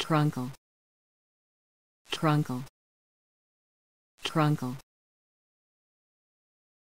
Trunkle. Trunkle. Trunkle.